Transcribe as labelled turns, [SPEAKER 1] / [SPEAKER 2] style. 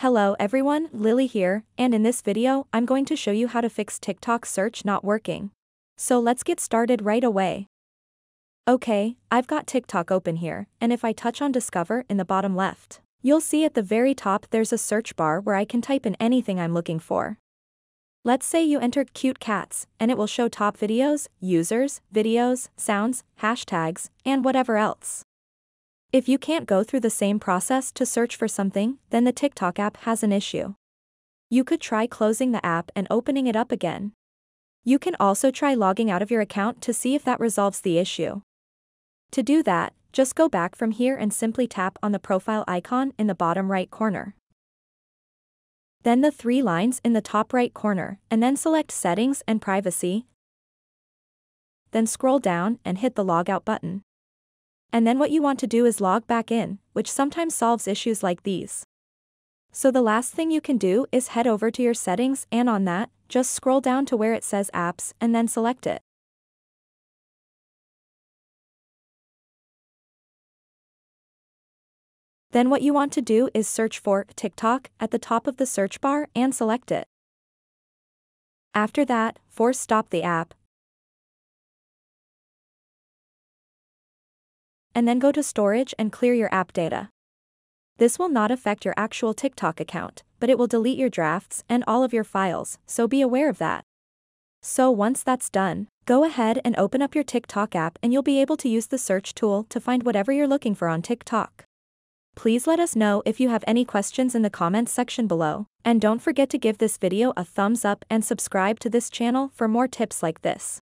[SPEAKER 1] Hello everyone, Lily here, and in this video, I'm going to show you how to fix TikTok search not working. So let's get started right away. Okay, I've got TikTok open here, and if I touch on Discover in the bottom left, you'll see at the very top there's a search bar where I can type in anything I'm looking for. Let's say you enter cute cats, and it will show top videos, users, videos, sounds, hashtags, and whatever else. If you can't go through the same process to search for something, then the TikTok app has an issue. You could try closing the app and opening it up again. You can also try logging out of your account to see if that resolves the issue. To do that, just go back from here and simply tap on the profile icon in the bottom right corner. Then the three lines in the top right corner, and then select Settings and Privacy. Then scroll down and hit the Logout button. And then what you want to do is log back in, which sometimes solves issues like these. So the last thing you can do is head over to your settings and on that, just scroll down to where it says apps and then select it. Then what you want to do is search for TikTok at the top of the search bar and select it. After that, force stop the app and then go to storage and clear your app data. This will not affect your actual TikTok account, but it will delete your drafts and all of your files, so be aware of that. So once that's done, go ahead and open up your TikTok app and you'll be able to use the search tool to find whatever you're looking for on TikTok. Please let us know if you have any questions in the comments section below, and don't forget to give this video a thumbs up and subscribe to this channel for more tips like this.